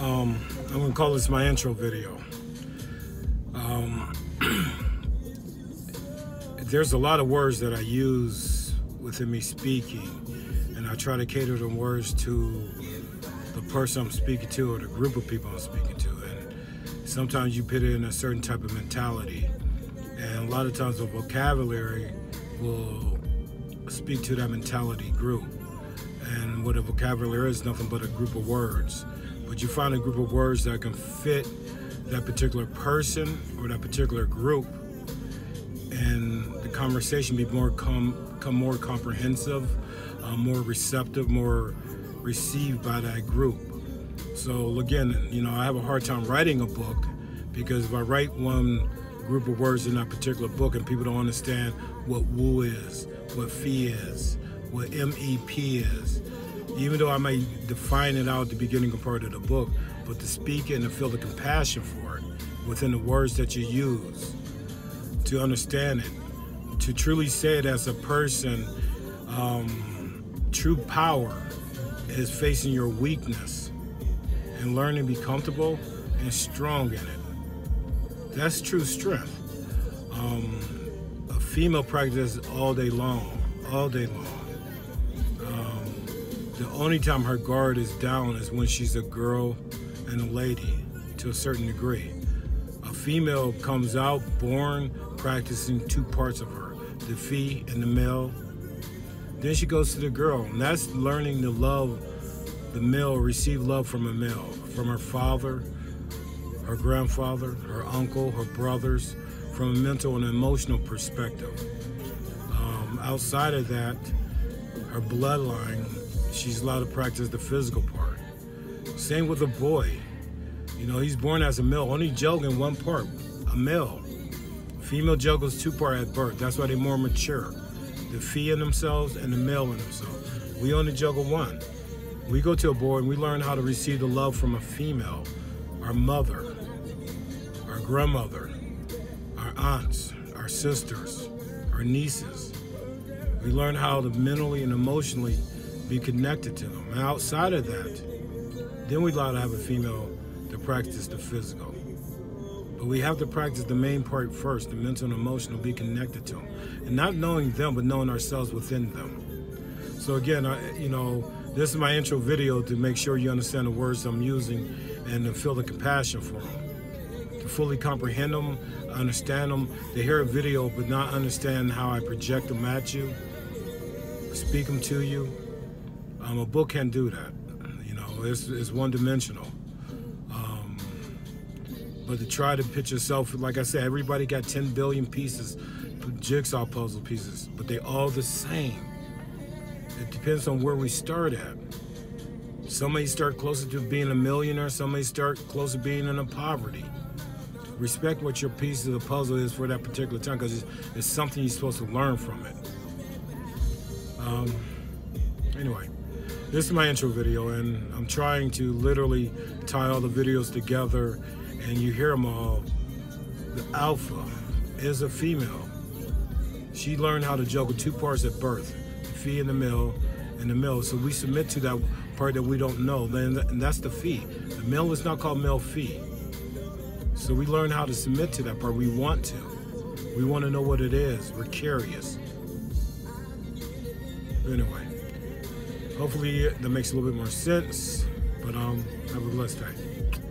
Um, I'm gonna call this my intro video. Um, there's a lot of words that I use within me speaking, and I try to cater the words to the person I'm speaking to or the group of people I'm speaking to. And sometimes you put in a certain type of mentality, and a lot of times the vocabulary will speak to that mentality group. And what a vocabulary is nothing but a group of words. But you find a group of words that can fit that particular person or that particular group, and the conversation be more com, come more comprehensive, uh, more receptive, more received by that group. So again, you know, I have a hard time writing a book because if I write one group of words in that particular book and people don't understand what woo is, what fee is, what MEP is, even though I may define it out the beginning of part of the book, but to speak and to feel the compassion for it within the words that you use, to understand it, to truly say it as a person, um, true power is facing your weakness and learning to be comfortable and strong in it. That's true strength. Um, a female practices all day long, all day long. The only time her guard is down is when she's a girl and a lady to a certain degree. A female comes out born practicing two parts of her, the fee and the male. Then she goes to the girl, and that's learning to love the male, receive love from a male, from her father, her grandfather, her uncle, her brothers, from a mental and emotional perspective. Um, outside of that, her bloodline, she's allowed to practice the physical part. Same with a boy. You know, he's born as a male, only juggling one part, a male. Female juggles two part at birth. That's why they're more mature. The fee in themselves and the male in themselves. We only juggle one. We go to a boy and we learn how to receive the love from a female, our mother, our grandmother, our aunts, our sisters, our nieces. We learn how to mentally and emotionally be connected to them. And outside of that, then we allow to have a female to practice the physical. But we have to practice the main part first, the mental and emotional, be connected to them. And not knowing them, but knowing ourselves within them. So again, I, you know, this is my intro video to make sure you understand the words I'm using and to feel the compassion for them. To fully comprehend them, understand them, to hear a video but not understand how I project them at you, speak them to you. Um, a book can't do that. You know, it's, it's one-dimensional. Um, but to try to pitch yourself, like I said, everybody got 10 billion pieces, jigsaw puzzle pieces, but they all the same. It depends on where we start at. Some may start closer to being a millionaire, some may start closer to being in a poverty. Respect what your piece of the puzzle is for that particular time because it's, it's, something you're supposed to learn from it. Um, anyway, this is my intro video and I'm trying to literally tie all the videos together and you hear them all. The alpha is a female. She learned how to juggle two parts at birth the fee in the mill in the mill. So we submit to that part that we don't know, then and that's the fee. The mill is not called mill fee. So we learn how to submit to that part. We want to. We want to know what it is. We're curious. Anyway, hopefully that makes a little bit more sense. But um, have a blessed day.